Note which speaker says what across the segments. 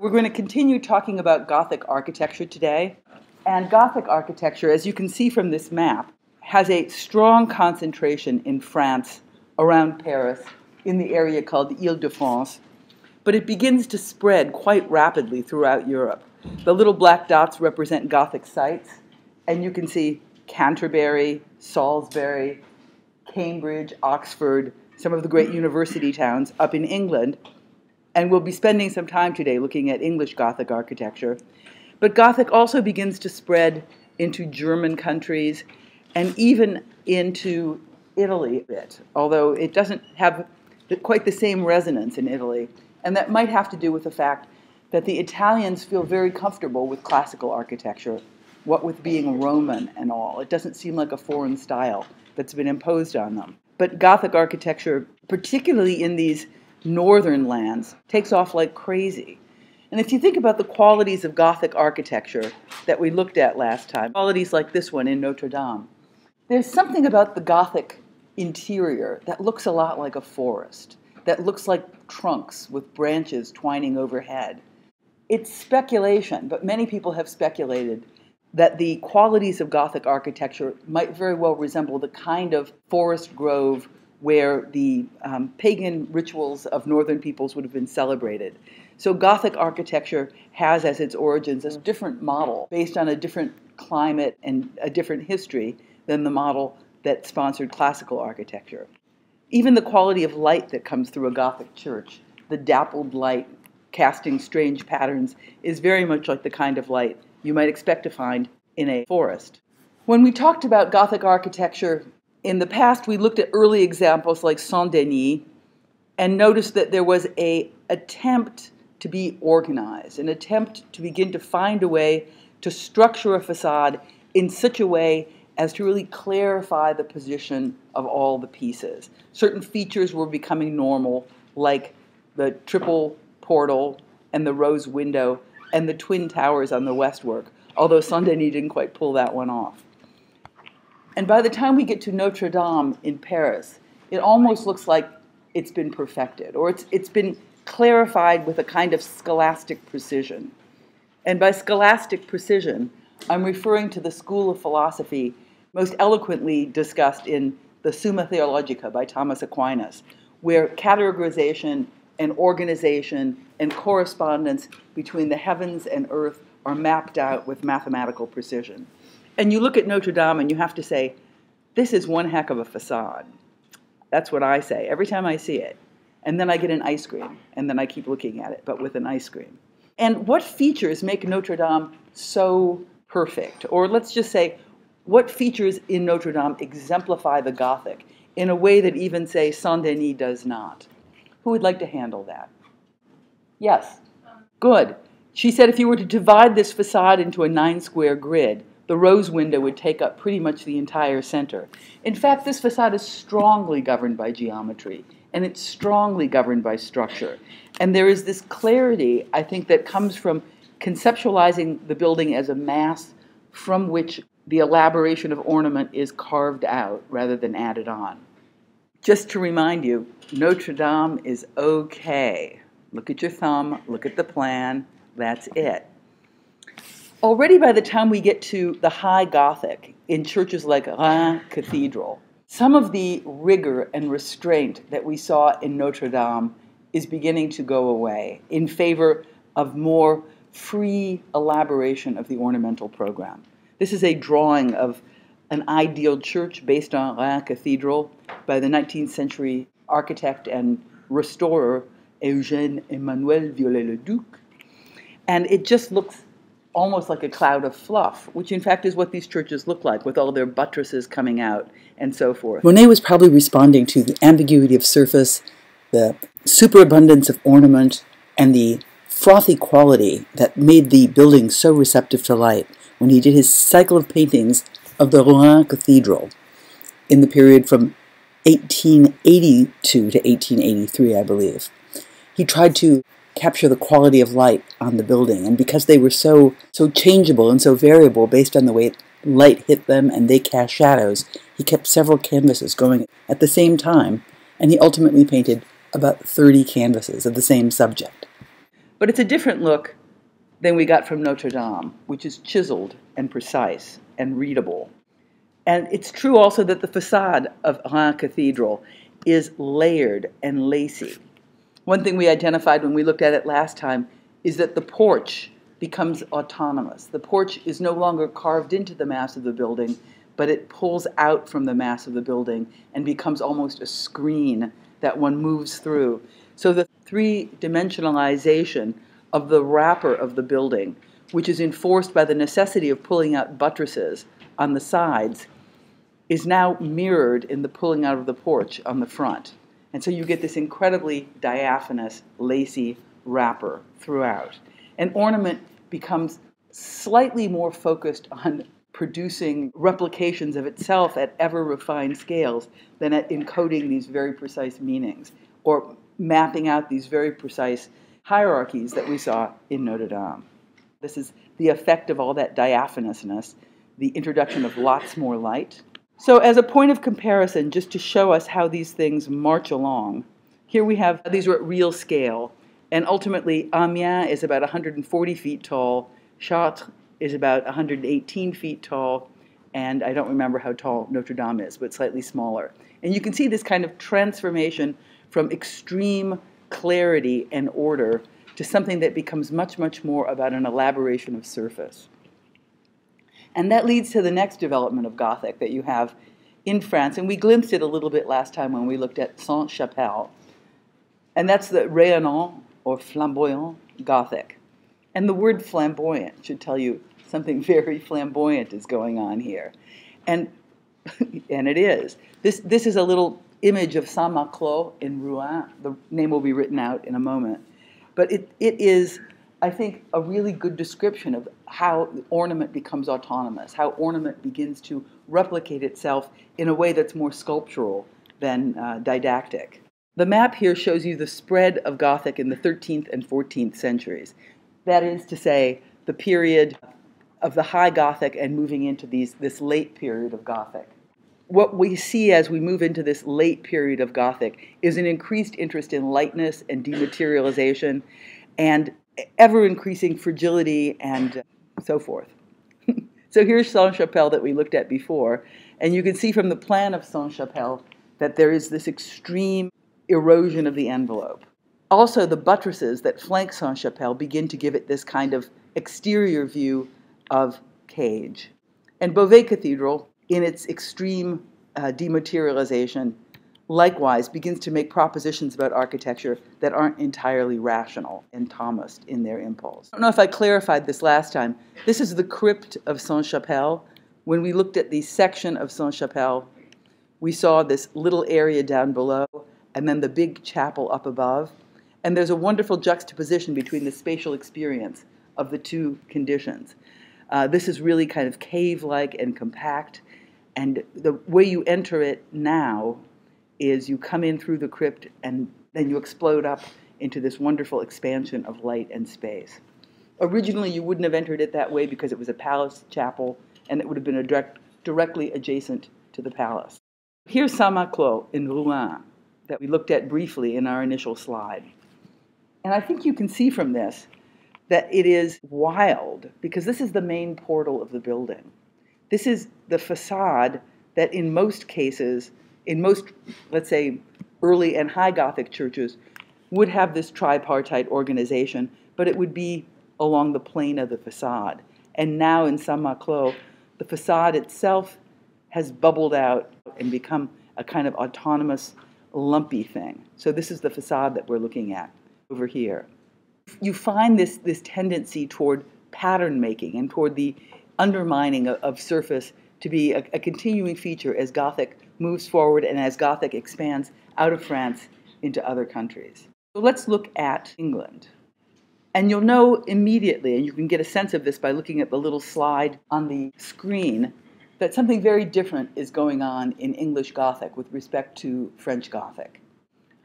Speaker 1: We're going to continue talking about Gothic architecture today. And Gothic architecture, as you can see from this map, has a strong concentration in France around Paris in the area called Ile de France. But it begins to spread quite rapidly throughout Europe. The little black dots represent Gothic sites, and you can see Canterbury, Salisbury, Cambridge, Oxford, some of the great university towns up in England. And we'll be spending some time today looking at English Gothic architecture. But Gothic also begins to spread into German countries and even into Italy a bit, although it doesn't have quite the same resonance in Italy. And that might have to do with the fact that the Italians feel very comfortable with classical architecture, what with being Roman and all. It doesn't seem like a foreign style that's been imposed on them. But Gothic architecture, particularly in these northern lands, takes off like crazy. And if you think about the qualities of Gothic architecture that we looked at last time, qualities like this one in Notre Dame, there's something about the Gothic interior that looks a lot like a forest, that looks like trunks with branches twining overhead. It's speculation, but many people have speculated that the qualities of Gothic architecture might very well resemble the kind of forest grove where the um, pagan rituals of northern peoples would have been celebrated. So, Gothic architecture has as its origins a different model based on a different climate and a different history than the model that sponsored classical architecture. Even the quality of light that comes through a Gothic church, the dappled light casting strange patterns, is very much like the kind of light you might expect to find in a forest. When we talked about Gothic architecture in the past, we looked at early examples like Saint Denis and noticed that there was a attempt to be organized, an attempt to begin to find a way to structure a facade in such a way as to really clarify the position of all the pieces. Certain features were becoming normal, like the triple portal and the rose window and the twin towers on the westwork, although Saint Denis didn't quite pull that one off. And by the time we get to Notre Dame in Paris, it almost looks like it's been perfected, or it's, it's been clarified with a kind of scholastic precision. And by scholastic precision, I'm referring to the school of philosophy most eloquently discussed in the Summa Theologica by Thomas Aquinas, where categorization and organization and correspondence between the heavens and earth are mapped out with mathematical precision. And you look at Notre Dame and you have to say, this is one heck of a facade. That's what I say every time I see it. And then I get an ice cream, and then I keep looking at it, but with an ice cream. And what features make Notre Dame so perfect? Or let's just say, what features in Notre Dame exemplify the Gothic in a way that even, say, Saint Denis does not? Who would like to handle that? Yes. Um, Good. She said if you were to divide this facade into a nine square grid, the rose window would take up pretty much the entire center. In fact, this facade is strongly governed by geometry, and it's strongly governed by structure. And there is this clarity, I think, that comes from conceptualizing the building as a mass from which the elaboration of ornament is carved out rather than added on. Just to remind you, Notre Dame is okay. Look at your thumb, look at the plan, that's it. Already by the time we get to the High Gothic in churches like Reims Cathedral, some of the rigor and restraint that we saw in Notre Dame is beginning to go away in favor of more free elaboration of the ornamental program. This is a drawing of an ideal church based on Reims Cathedral by the 19th century architect and restorer Eugène Emmanuel Viollet-le-Duc. And it just looks almost like a cloud of fluff, which in fact is what these churches look like with all their buttresses coming out and so forth. Monet was probably responding to the ambiguity of surface, the superabundance of ornament, and the frothy quality that made the building so receptive to light when he did his cycle of paintings of the Rouen Cathedral in the period from 1882 to 1883, I believe. He tried to capture the quality of light on the building, and because they were so so changeable and so variable based on the way light hit them and they cast shadows, he kept several canvases going at the same time, and he ultimately painted about 30 canvases of the same subject. But it's a different look than we got from Notre Dame, which is chiseled and precise and readable. And it's true also that the facade of Reims Cathedral is layered and lacy. One thing we identified when we looked at it last time is that the porch becomes autonomous. The porch is no longer carved into the mass of the building, but it pulls out from the mass of the building and becomes almost a screen that one moves through. So the three dimensionalization of the wrapper of the building, which is enforced by the necessity of pulling out buttresses on the sides, is now mirrored in the pulling out of the porch on the front. And so you get this incredibly diaphanous, lacy wrapper throughout. And ornament becomes slightly more focused on producing replications of itself at ever refined scales than at encoding these very precise meanings or mapping out these very precise hierarchies that we saw in Notre Dame. This is the effect of all that diaphanousness, the introduction of lots more light. So, as a point of comparison, just to show us how these things march along, here we have these are at real scale. And ultimately, Amiens is about 140 feet tall, Chartres is about 118 feet tall, and I don't remember how tall Notre Dame is, but slightly smaller. And you can see this kind of transformation from extreme clarity and order to something that becomes much, much more about an elaboration of surface. And that leads to the next development of Gothic that you have in France, and we glimpsed it a little bit last time when we looked at Sainte Chapelle, and that's the rayonnant or flamboyant Gothic. And the word flamboyant should tell you something very flamboyant is going on here. And, and it is. This, this is a little image of Saint Maclou in Rouen. The name will be written out in a moment. But it, it is, I think, a really good description of how ornament becomes autonomous, how ornament begins to replicate itself in a way that's more sculptural than uh, didactic. The map here shows you the spread of Gothic in the 13th and 14th centuries. That is to say, the period of the High Gothic and moving into these, this late period of Gothic what we see as we move into this late period of Gothic is an increased interest in lightness and dematerialization and ever increasing fragility and so forth. so here's Sainte Chapelle that we looked at before, and you can see from the plan of Sainte Chapelle that there is this extreme erosion of the envelope. Also, the buttresses that flank Sainte Chapelle begin to give it this kind of exterior view of cage. And Beauvais Cathedral, in its extreme uh, dematerialization, likewise begins to make propositions about architecture that aren't entirely rational and Thomist in their impulse. I don't know if I clarified this last time. This is the crypt of Sainte Chapelle. When we looked at the section of Sainte Chapelle, we saw this little area down below and then the big chapel up above. And there's a wonderful juxtaposition between the spatial experience of the two conditions. Uh, this is really kind of cave like and compact and the way you enter it now is you come in through the crypt and then you explode up into this wonderful expansion of light and space. Originally, you wouldn't have entered it that way because it was a palace chapel and it would have been direct, directly adjacent to the palace. Here's Saint Maclou in Rouen that we looked at briefly in our initial slide. And I think you can see from this that it is wild because this is the main portal of the building. This is the facade that, in most cases, in most, let's say, early and high Gothic churches, would have this tripartite organization, but it would be along the plane of the facade. And now in Saint Maclou, the facade itself has bubbled out and become a kind of autonomous, lumpy thing. So this is the facade that we're looking at over here. You find this, this tendency toward pattern making and toward the undermining of, of surface to be a, a, continuing feature as Gothic moves forward and as Gothic expands out of France into other countries. So let's look at England. And you'll know immediately, and you can get a sense of this by looking at the little slide on the screen, that something very different is going on in English Gothic with respect to French Gothic.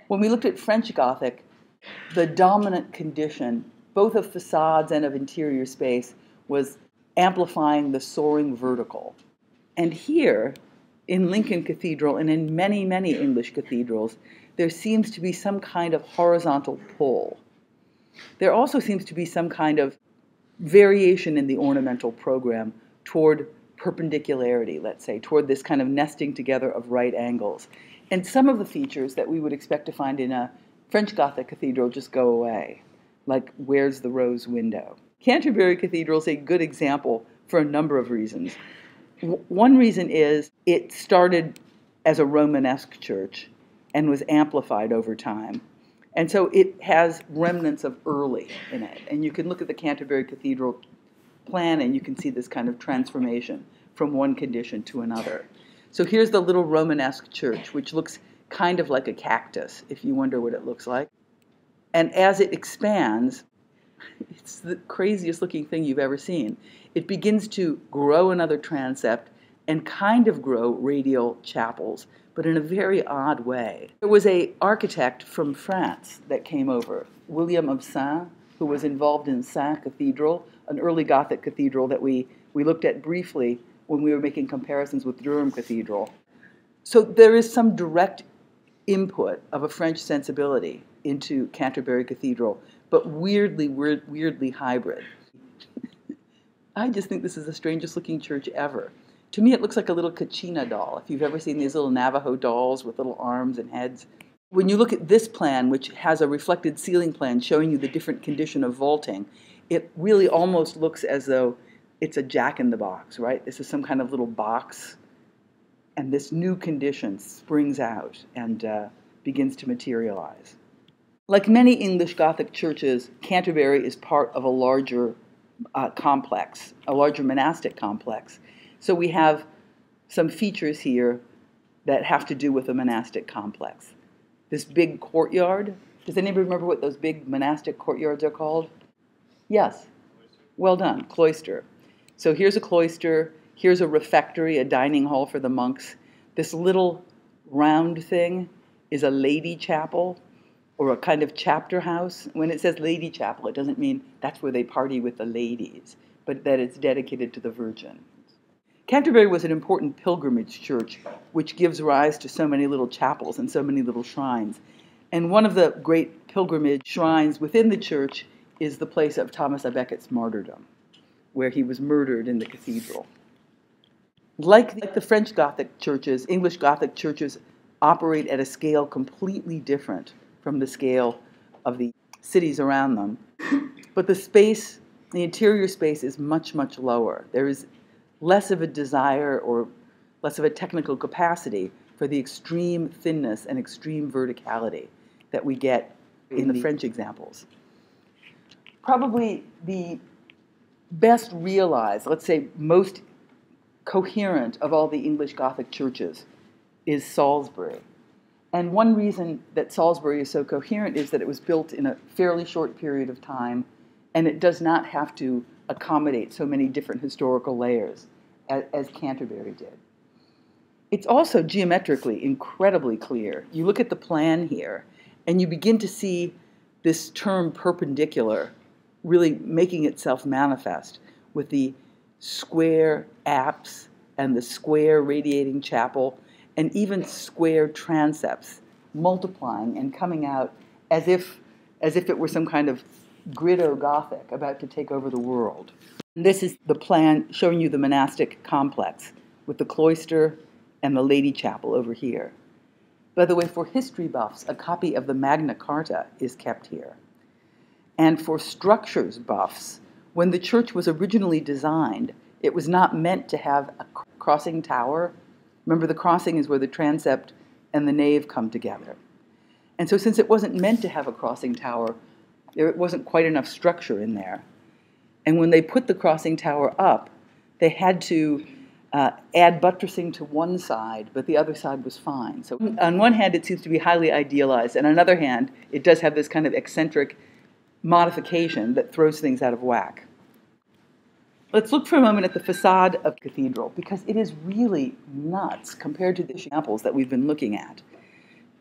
Speaker 1: When we looked at French Gothic, the dominant condition, both of facades and of interior space, was amplifying the soaring vertical. And here, in Lincoln Cathedral and in many, many English cathedrals, there seems to be some kind of horizontal pull. There also seems to be some kind of variation in the ornamental program toward perpendicularity, let's say, toward this kind of nesting together of right angles. And some of the features that we would expect to find in a French Gothic cathedral just go away, like where's the rose window? Canterbury Cathedral is a good example for a number of reasons. One reason is it started as a Romanesque church and was amplified over time. And so it has remnants of early in it. And you can look at the Canterbury Cathedral plan and you can see this kind of transformation from one condition to another. So here's the little Romanesque church, which looks kind of like a cactus, if you wonder what it looks like. And as it expands, it's the craziest looking thing you've ever seen. It begins to grow another transept and kind of grow radial chapels, but in a very odd way. There was a architect from France that came over, William of Sens, who was involved in Sens Cathedral, an early Gothic cathedral that we, we looked at briefly when we were making comparisons with Durham Cathedral. So there is some direct input of a French sensibility into Canterbury Cathedral, but weirdly, weird, weirdly hybrid. I just think this is the strangest looking church ever. To me, it looks like a little Kachina doll. If you've ever seen these little Navajo dolls with little arms and heads. When you look at this plan, which has a reflected ceiling plan showing you the different condition of vaulting, it really almost looks as though it's a jack in the box, right? This is some kind of little box, and this new condition springs out and uh, begins to materialize. Like many English Gothic churches, Canterbury is part of a larger uh, complex, a larger monastic complex. So we have some features here that have to do with a monastic complex. This big courtyard, does anybody remember what those big monastic courtyards are called? Yes. Well done, cloister. So here's a cloister, here's a refectory, a dining hall for the monks. This little round thing is a lady chapel or a kind of chapter house. When it says lady chapel, it doesn't mean that's where they party with the ladies, but that it's dedicated to the Virgin. Canterbury was an important pilgrimage church, which gives rise to so many little chapels and so many little shrines. And one of the great pilgrimage shrines within the church is the place of Thomas à Becket's martyrdom, where he was murdered in the cathedral. Like, like the French Gothic churches, English Gothic churches operate at a scale completely different from the scale of the cities around them. But the space, the interior space, is much, much lower. There is less of a desire or less of a technical capacity for the extreme thinness and extreme verticality that we get in the mm-hmm. French examples. Probably the best realized, let's say most coherent of all the English Gothic churches is Salisbury. And one reason that Salisbury is so coherent is that it was built in a fairly short period of time, and it does not have to accommodate so many different historical layers as, as Canterbury did. It's also geometrically incredibly clear. You look at the plan here, and you begin to see this term perpendicular really making itself manifest with the square apse and the square radiating chapel and even square transepts multiplying and coming out as if, as if it were some kind of grido Gothic about to take over the world. And this is the plan showing you the monastic complex with the cloister and the Lady Chapel over here. By the way, for history buffs, a copy of the Magna Carta is kept here. And for structures buffs, when the church was originally designed, it was not meant to have a crossing tower Remember, the crossing is where the transept and the nave come together. And so, since it wasn't meant to have a crossing tower, there wasn't quite enough structure in there. And when they put the crossing tower up, they had to uh, add buttressing to one side, but the other side was fine. So, on one hand, it seems to be highly idealized, and on the other hand, it does have this kind of eccentric modification that throws things out of whack. Let's look for a moment at the facade of cathedral because it is really nuts compared to the examples that we've been looking at.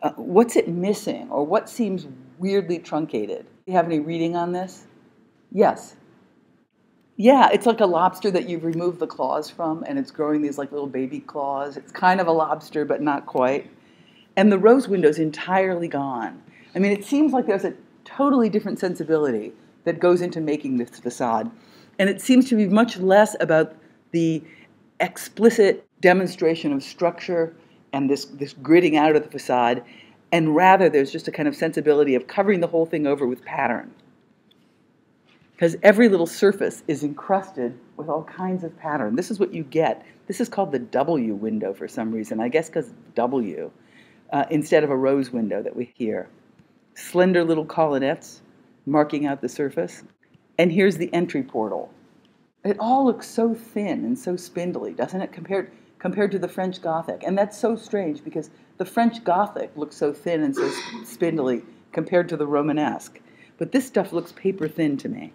Speaker 1: Uh, what's it missing or what seems weirdly truncated? Do you have any reading on this? Yes. Yeah, it's like a lobster that you've removed the claws from and it's growing these like little baby claws. It's kind of a lobster, but not quite. And the rose window's entirely gone. I mean, it seems like there's a totally different sensibility that goes into making this facade. And it seems to be much less about the explicit demonstration of structure and this, this gridding out of the facade, and rather there's just a kind of sensibility of covering the whole thing over with pattern. Because every little surface is encrusted with all kinds of pattern. This is what you get. This is called the W window for some reason, I guess because W, uh, instead of a rose window that we hear. Slender little colonnettes marking out the surface. And here's the entry portal. It all looks so thin and so spindly, doesn't it, compared, compared to the French Gothic? And that's so strange because the French Gothic looks so thin and so spindly compared to the Romanesque. But this stuff looks paper thin to me.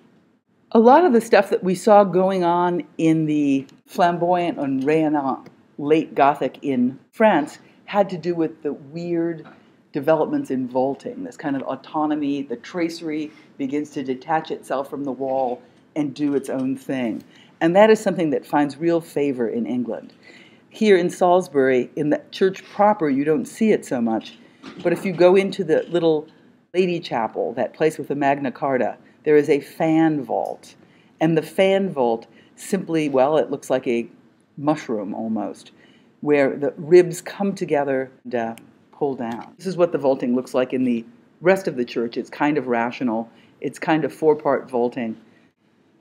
Speaker 1: A lot of the stuff that we saw going on in the flamboyant and rayonnant late Gothic in France had to do with the weird developments in vaulting, this kind of autonomy. The tracery begins to detach itself from the wall and do its own thing. And that is something that finds real favor in England. Here in Salisbury, in the church proper, you don't see it so much. But if you go into the little lady chapel, that place with the Magna Carta, there is a fan vault. And the fan vault simply, well, it looks like a mushroom almost, where the ribs come together and uh, pull down. This is what the vaulting looks like in the rest of the church. It's kind of rational, it's kind of four part vaulting.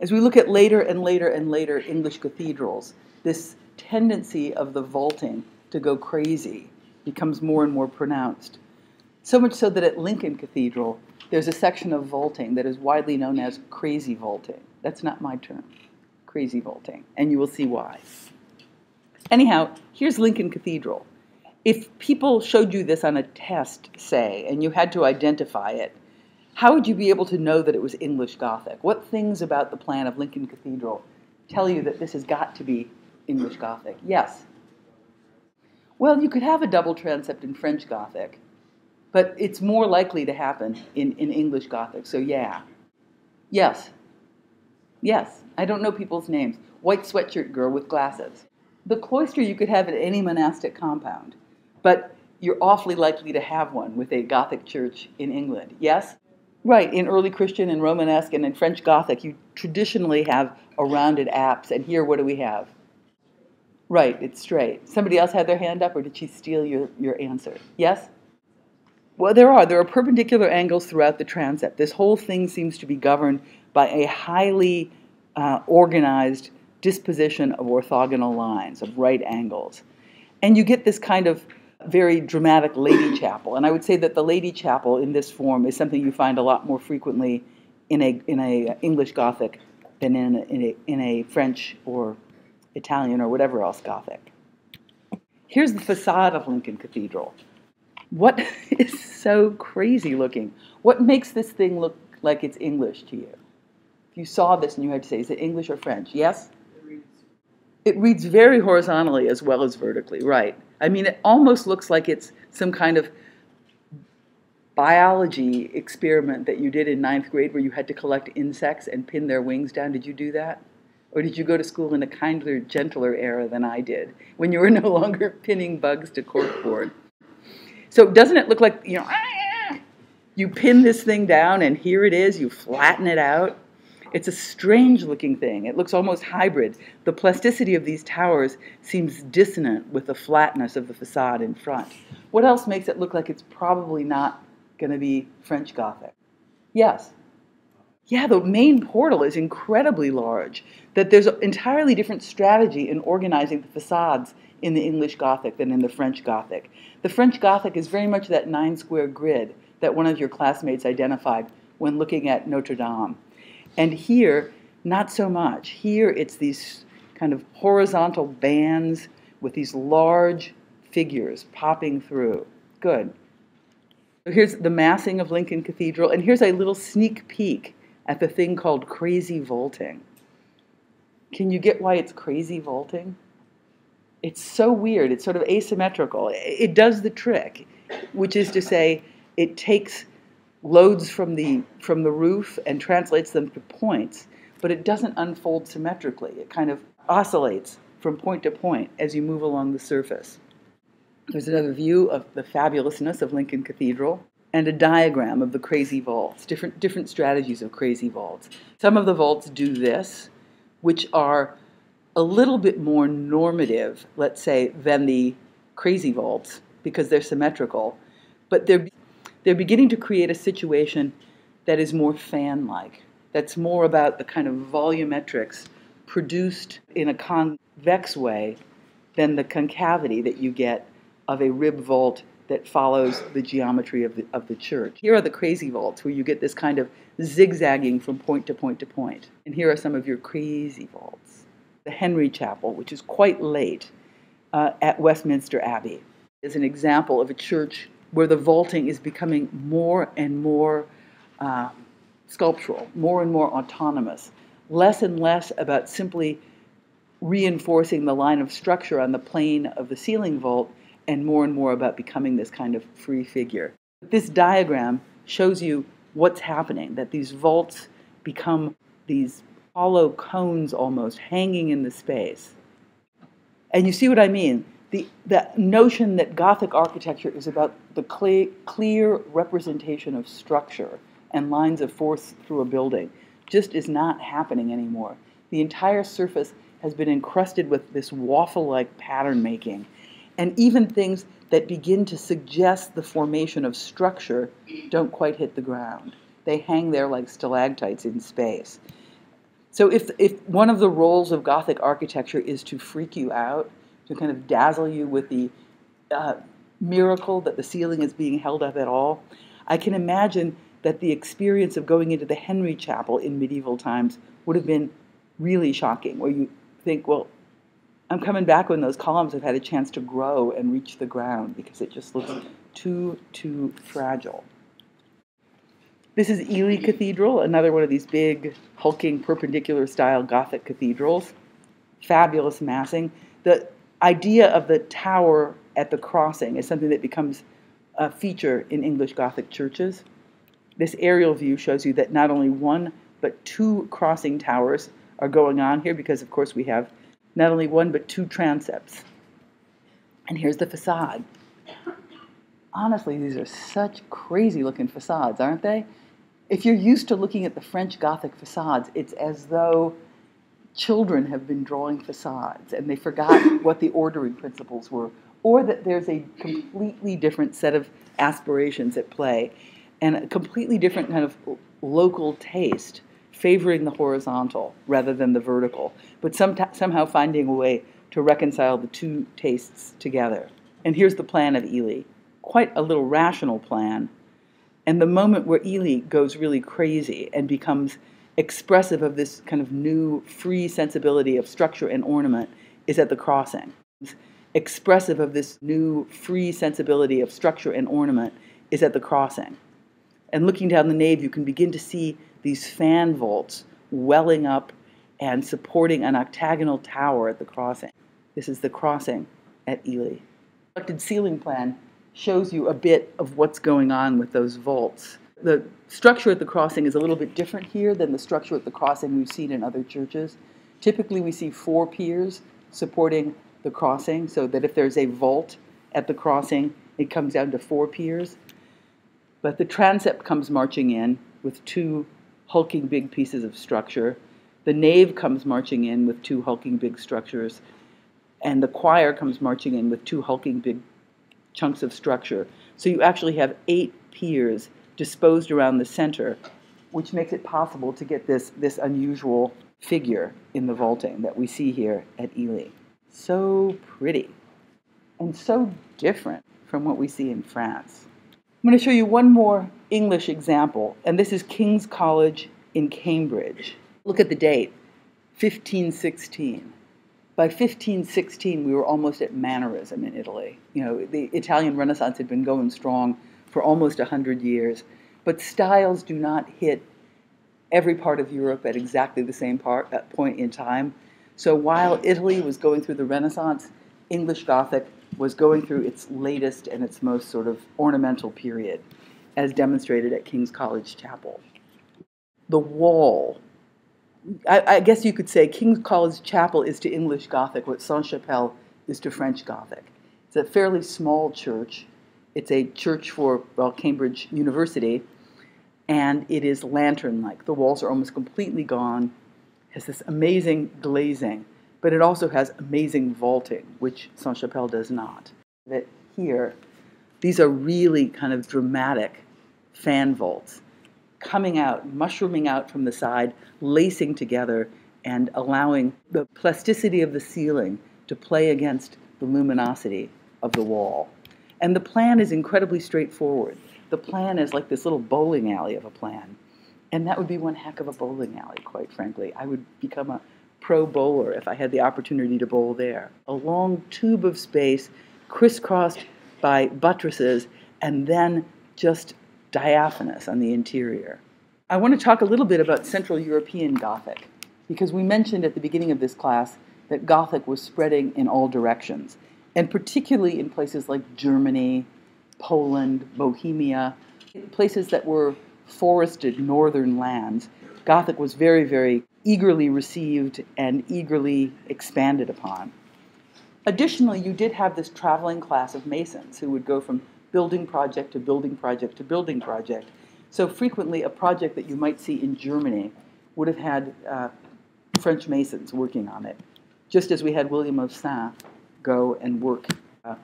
Speaker 1: As we look at later and later and later English cathedrals, this tendency of the vaulting to go crazy becomes more and more pronounced. So much so that at Lincoln Cathedral, there's a section of vaulting that is widely known as crazy vaulting. That's not my term, crazy vaulting, and you will see why. Anyhow, here's Lincoln Cathedral if people showed you this on a test, say, and you had to identify it, how would you be able to know that it was English Gothic? What things about the plan of Lincoln Cathedral tell you that this has got to be English Gothic? Yes. Well, you could have a double transept in French Gothic, but it's more likely to happen in, in English Gothic, so yeah. Yes. Yes. I don't know people's names. White sweatshirt girl with glasses. The cloister you could have at any monastic compound but you're awfully likely to have one with a Gothic church in England. Yes? Right, in early Christian and Romanesque and in French Gothic, you traditionally have a rounded apse, and here what do we have? Right, it's straight. Somebody else had their hand up, or did she steal your, your answer? Yes? Well, there are. There are perpendicular angles throughout the transept. This whole thing seems to be governed by a highly uh, organized disposition of orthogonal lines, of right angles. And you get this kind of very dramatic lady chapel. And I would say that the lady chapel in this form is something you find a lot more frequently in a, in a English Gothic than in a, in a, in a French or Italian or whatever else Gothic. Here's the facade of Lincoln Cathedral. What is so crazy looking? What makes this thing look like it's English to you? If you saw this and you had to say, is it English or French? Yes? It reads very horizontally as well as vertically, right. I mean, it almost looks like it's some kind of biology experiment that you did in ninth grade where you had to collect insects and pin their wings down. Did you do that? Or did you go to school in a kinder, gentler era than I did, when you were no longer pinning bugs to corkboard? So doesn't it look like, you know, you pin this thing down and here it is, you flatten it out? It's a strange looking thing. It looks almost hybrid. The plasticity of these towers seems dissonant with the flatness of the facade in front. What else makes it look like it's probably not going to be French Gothic? Yes. Yeah, the main portal is incredibly large. That there's an entirely different strategy in organizing the facades in the English Gothic than in the French Gothic. The French Gothic is very much that nine square grid that one of your classmates identified when looking at Notre Dame. And here, not so much. Here, it's these kind of horizontal bands with these large figures popping through. Good. So here's the massing of Lincoln Cathedral, and here's a little sneak peek at the thing called crazy vaulting. Can you get why it's crazy vaulting? It's so weird. It's sort of asymmetrical. It does the trick, which is to say, it takes loads from the from the roof and translates them to points, but it doesn't unfold symmetrically. It kind of oscillates from point to point as you move along the surface. There's another view of the fabulousness of Lincoln Cathedral. and a diagram of the crazy vaults, different, different strategies of crazy vaults. Some of the vaults do this, which are a little bit more normative, let's say, than the crazy vaults because they're symmetrical, but they're, they're beginning to create a situation that is more fan like, that's more about the kind of volumetrics produced in a convex way than the concavity that you get of a rib vault that follows the geometry of the, of the church. Here are the crazy vaults where you get this kind of zigzagging from point to point to point. And here are some of your crazy vaults. The Henry Chapel, which is quite late uh, at Westminster Abbey, is an example of a church where the vaulting is becoming more and more uh, sculptural, more and more autonomous, less and less about simply reinforcing the line of structure on the plane of the ceiling vault and more and more about becoming this kind of free figure. This diagram shows you what's happening, that these vaults become these hollow cones almost hanging in the space. And you see what I mean? The, the notion that Gothic architecture is about the clear, representation of structure and lines of force through a building just is not happening anymore. The entire surface has been encrusted with this waffle like pattern making and even things that begin to suggest the formation of structure don't quite hit the ground. They hang there like stalactites in space. So if, if one of the roles of Gothic architecture is to freak you out, to kind of dazzle you with the uh, miracle that the ceiling is being held up at all, I can imagine that the experience of going into the Henry Chapel in medieval times would have been really shocking, where you think, well, I'm coming back when those columns have had a chance to grow and reach the ground because it just looks too, too fragile. This is Ely Cathedral, another one of these big, hulking, perpendicular style Gothic cathedrals. Fabulous massing. The idea of the tower at the crossing is something that becomes a feature in English Gothic churches. This aerial view shows you that not only one, but two crossing towers are going on here because, of course, we have not only one but two transepts. And here's the facade. Honestly, these are such crazy looking facades, aren't they? If you're used to looking at the French Gothic facades, it's as though children have been drawing facades and they forgot what the ordering principles were, or that there's a completely different set of aspirations at play and a completely different kind of local taste favoring the horizontal rather than the vertical, but some somehow finding a way to reconcile the two tastes together. And here's the plan of Ely quite a little rational plan. And the moment where Ely goes really crazy and becomes expressive of this kind of new free sensibility of structure and ornament is at the crossing. Expressive of this new free sensibility of structure and ornament is at the crossing. And looking down the nave, you can begin to see these fan vaults welling up and supporting an octagonal tower at the crossing. This is the crossing at Ely. The constructed ceiling plan shows you a bit of what's going on with those vaults. The structure at the crossing is a little bit different here than the structure at the crossing we've seen in other churches. Typically, we see four piers supporting the crossing, so that if there's a vault at the crossing, it comes down to four piers. But the transept comes marching in with two hulking big pieces of structure. The nave comes marching in with two hulking big structures, and the choir comes marching in with two hulking big chunks of structure. So you actually have eight piers disposed around the center, which makes it possible to get this, this unusual figure in the vaulting that we see here at Ely. So pretty and so different from what we see in France. I'm going to show you one more English example, and this is King's College in Cambridge. Look at the date 1516. By 1516, we were almost at Mannerism in Italy. You know, the Italian Renaissance had been going strong for almost 100 years, but styles do not hit every part of Europe at exactly the same part, at uh, point in time. So while Italy was going through the Renaissance, English Gothic was going through its latest and its most sort of ornamental period as demonstrated at King's College Chapel. The wall, I, I guess you could say King's College Chapel is to English Gothic what Sainte Chapelle is to French Gothic. It's a fairly small church. It's a church for, well, Cambridge University, and it is lantern like. The walls are almost completely gone, has this amazing glazing, but it also has amazing vaulting, which Sainte Chapelle does not. That here, these are really kind of dramatic fan vaults coming out, mushrooming out from the side, lacing together, and allowing the plasticity of the ceiling to play against the luminosity of the wall. And the plan is incredibly straightforward. The plan is like this little bowling alley of a plan. And that would be one heck of a bowling alley, quite frankly. I would become a pro bowler if I had the opportunity to bowl there. A long tube of space crisscrossed by buttresses and then just diaphanous on the interior. I want to talk a little bit about Central European Gothic because we mentioned at the beginning of this class that Gothic was spreading in all directions, and particularly in places like Germany, Poland, Bohemia, places that were forested northern lands. Gothic was very, very eagerly received and eagerly expanded upon. Additionally, you did have this traveling class of masons who would go from building project to building project to building project. So frequently, a project that you might see in Germany would have had uh, French masons working on it, just as we had William of Sens go and work uh,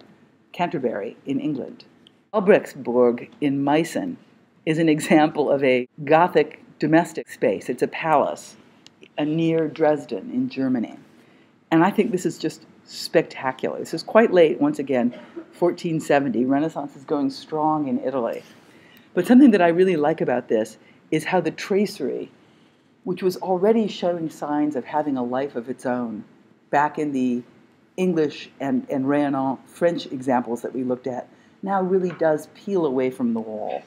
Speaker 1: Canterbury in England. Albrechtsburg in Meissen is an example of a Gothic domestic space. It's a palace near Dresden in Germany. And I think this is just spectacular. This is quite late, once again, 1470. Renaissance is going strong in Italy. But something that I really like about this is how the tracery, which was already showing signs of having a life of its own back in the English and, and rayonnant French examples that we looked at, now really does peel away from the wall.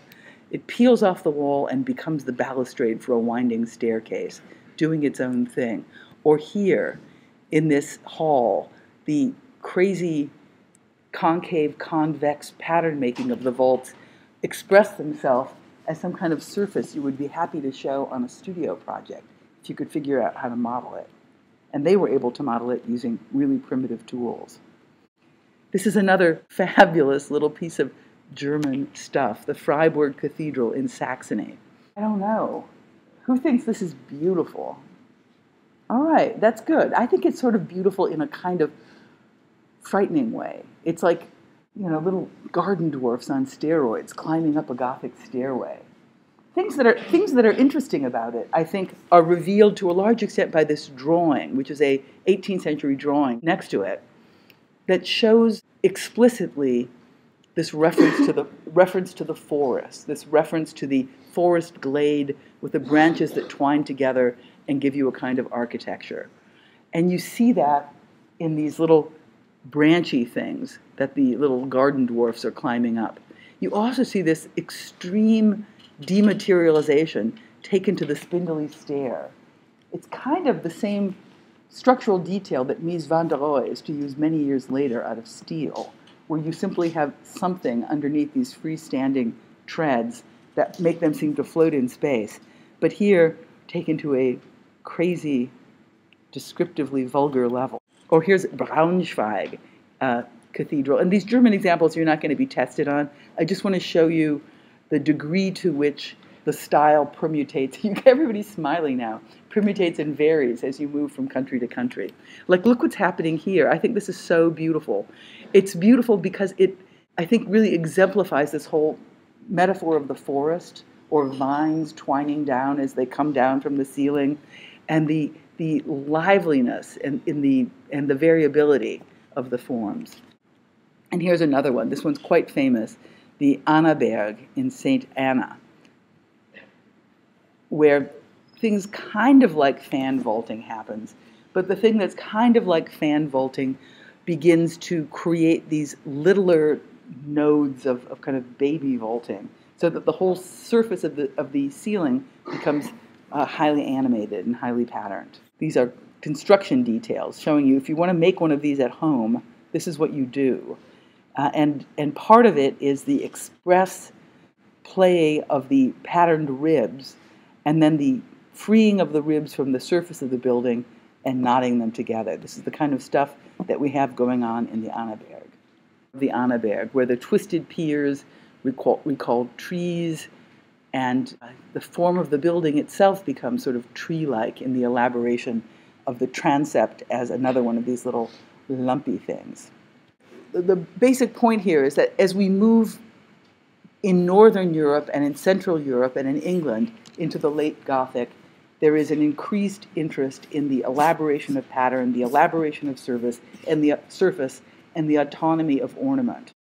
Speaker 1: It peels off the wall and becomes the balustrade for a winding staircase, doing its own thing. Or here, in this hall, the crazy concave, convex pattern making of the vaults express themselves as some kind of surface you would be happy to show on a studio project if you could figure out how to model it. And they were able to model it using really primitive tools. This is another fabulous little piece of German stuff, the Freiberg Cathedral in Saxony. I don't know. Who thinks this is beautiful? All right, that's good. I think it's sort of beautiful in a kind of frightening way. It's like, you know, little garden dwarfs on steroids climbing up a Gothic stairway. Things that are things that are interesting about it, I think, are revealed to a large extent by this drawing, which is a 18th century drawing next to it, that shows explicitly this reference to the reference to the forest, this reference to the forest glade with the branches that twine together and give you a kind of architecture. And you see that in these little branchy things that the little garden dwarfs are climbing up. You also see this extreme dematerialization taken to the spindly stair. It's kind of the same structural detail that Mies van der Rohe is to use many years later out of steel, where you simply have something underneath these freestanding treads that make them seem to float in space. But here, taken to a crazy, descriptively vulgar level. Or here's Braunschweig uh, Cathedral. And these German examples you're not going to be tested on. I just want to show you the degree to which the style permutates. Everybody's smiling now. Permutates and varies as you move from country to country. Like, look what's happening here. I think this is so beautiful. It's beautiful because it, I think, really exemplifies this whole metaphor of the forest or vines twining down as they come down from the ceiling, and the the liveliness and in the and the variability of the forms. And here's another one. This one's quite famous, the Annaberg in St. Anna, where things kind of like fan vaulting happens, but the thing that's kind of like fan vaulting begins to create these littler nodes of, of kind of baby vaulting, so that the whole surface of the, of the ceiling becomes uh, highly animated and highly patterned. These are construction details showing you if you want to make one of these at home, this is what you do. Uh, and, and part of it is the express play of the patterned ribs and then the freeing of the ribs from the surface of the building and knotting them together. This is the kind of stuff that we have going on in the Annaberg. the Annaberg, where the twisted piers recall, recall trees, and uh, the form of the building itself becomes sort of tree like in the elaboration of the transept as another one of these little lumpy things. The basic point here is that as we move in Northern Europe and in Central Europe and in England into the late Gothic, there is an increased interest in the elaboration of pattern, the elaboration of service, and the surface, and the autonomy of ornament.